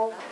어.